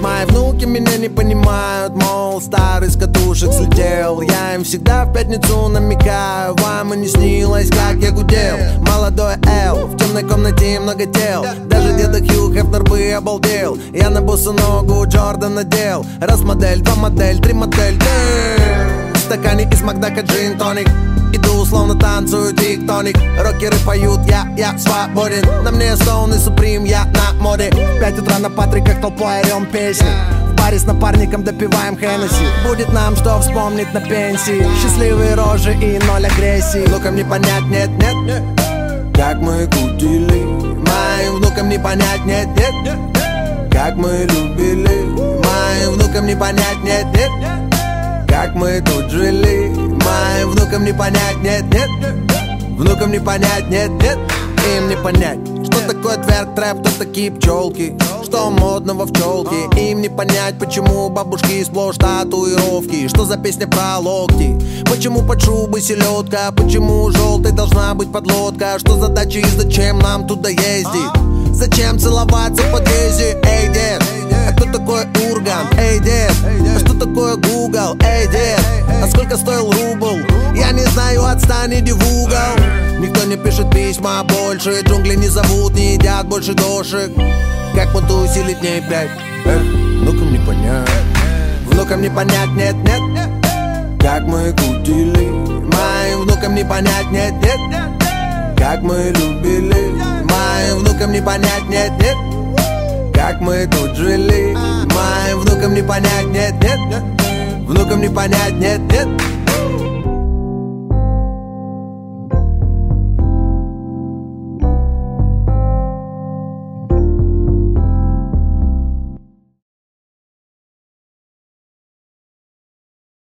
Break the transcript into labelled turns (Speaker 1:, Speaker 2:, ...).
Speaker 1: Мои внуки меня не понимают, мол, старый с катушек слетел. Я им всегда в пятницу намекаю, вам и не снилось, как я гудел. Молодой Эл, в темной комнате много тел Даже деда Хью Хефнер бы обалдел. Я на босу ногу Джордан надел Раз модель, два модель, три модель. В стакане из Макдака джин тоник Иду, словно танцую тиктоник Рокеры поют, я, я свободен. На мне Стоун и Суприм, я на моде В пять утра на Патриках толпой орем песни. В баре с напарником допиваем Хеннесси. Будет нам что вспомнить на пенсии. Счастливые рожи и ноль агрессии. Внукам не понять, нет, нет. Как мы кутили. Моим внукам не понять, нет, нет. Как мы любили. Моим внукам не понять, нет, нет как мы тут жили Моим внукам не понять, нет, нет. Внукам не понять, нет, нет. Им не понять Что такое тверк трэп, кто такие пчелки Что модного в челке Им не понять, почему бабушки сплошь татуировки. Что за песня про локти? Почему под шубой селедка Почему желтой должна быть подлодка? Что за дача и зачем нам туда ездить? Зачем целоваться в подъезде, эй, дед А сколько стоил рубль? Я не знаю, отстань, иди в угол. Никто не пишет письма больше Джунгли не зовут, не едят больше дошек Как мы усилить дней пять Эх, внукам не понять. Внукам не понять, нет, нет. Как мы кутили Моим внукам не понять, нет, нет. Как мы любили? Моим внукам не понять, нет, нет. Как мы тут жили? Моим внукам не понять, нет, нет Внукам не понять, нет, нет?